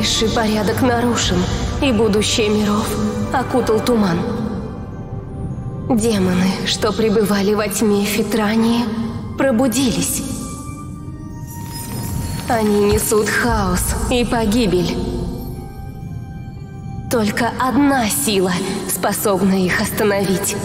Высший порядок нарушен, и будущее миров окутал туман. Демоны, что пребывали во тьме Фитрании, пробудились. Они несут хаос и погибель. Только одна сила способна их остановить.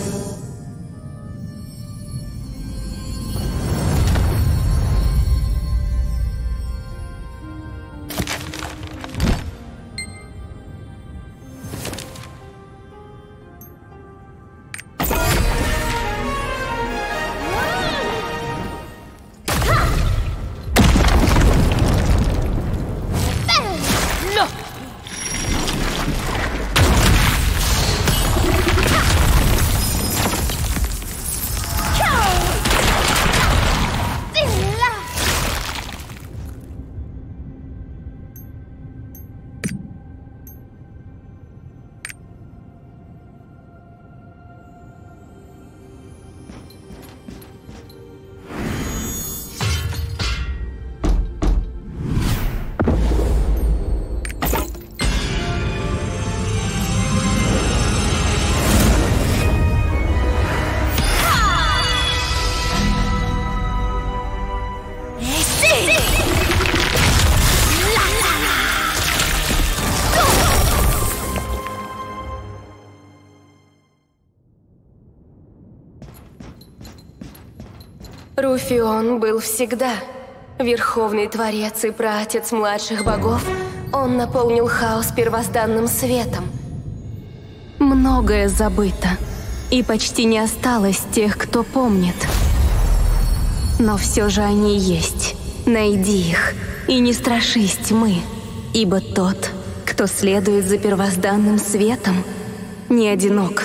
Руфион был всегда. Верховный Творец и праотец младших богов, он наполнил хаос первозданным светом. Многое забыто, и почти не осталось тех, кто помнит. Но все же они есть. Найди их, и не страшись тьмы, ибо тот, кто следует за первозданным светом, не одинок.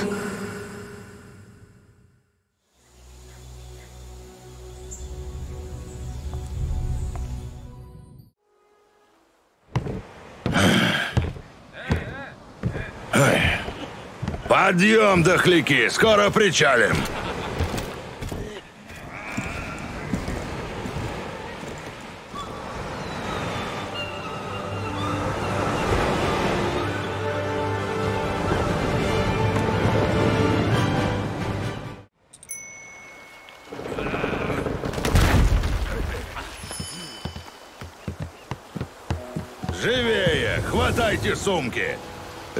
Подъем, дохляки, скоро причалим. Живее! Хватайте сумки!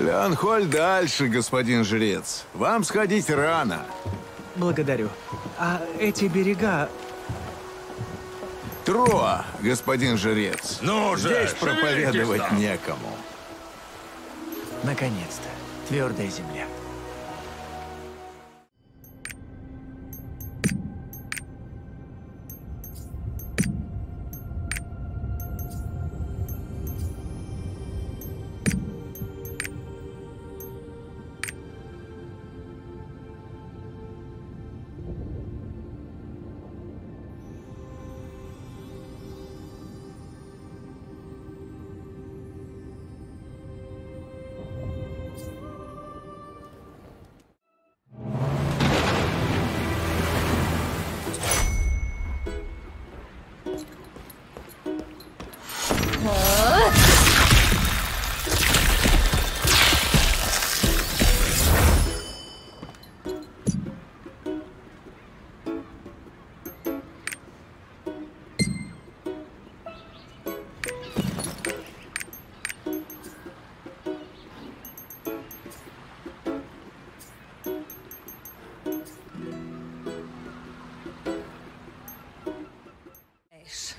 Леонхоль дальше, господин жрец. Вам сходить рано. Благодарю. А эти берега... Троа, господин жрец. Ну же, Здесь проповедовать некому. Наконец-то. Твердая земля.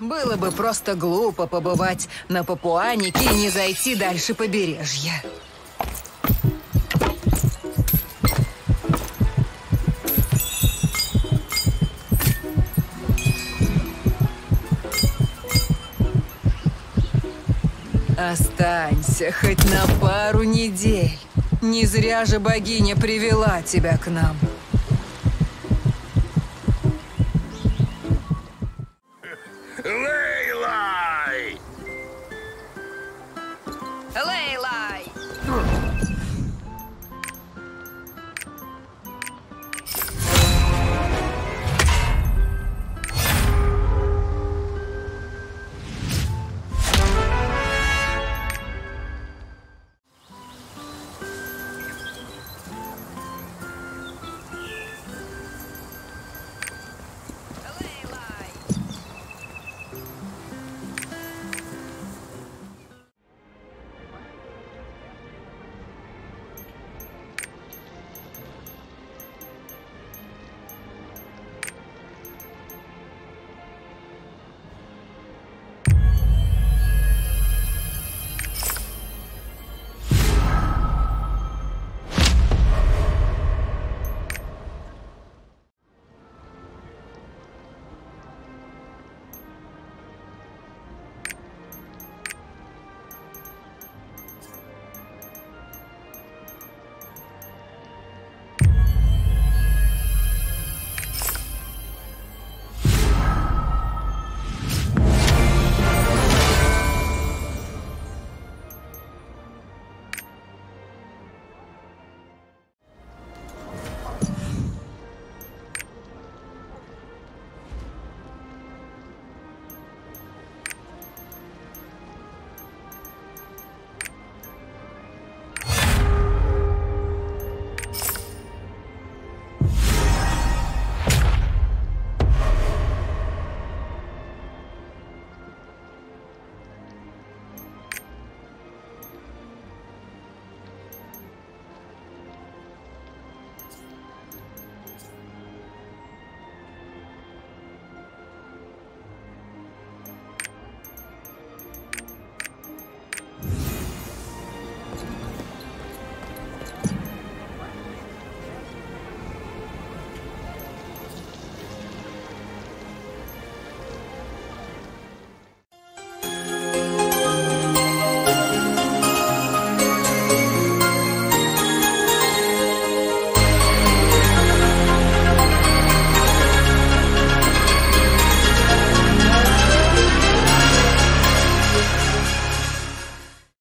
Было бы просто глупо побывать на Папуанике и не зайти дальше побережья. Останься хоть на пару недель. Не зря же богиня привела тебя к нам. Learn!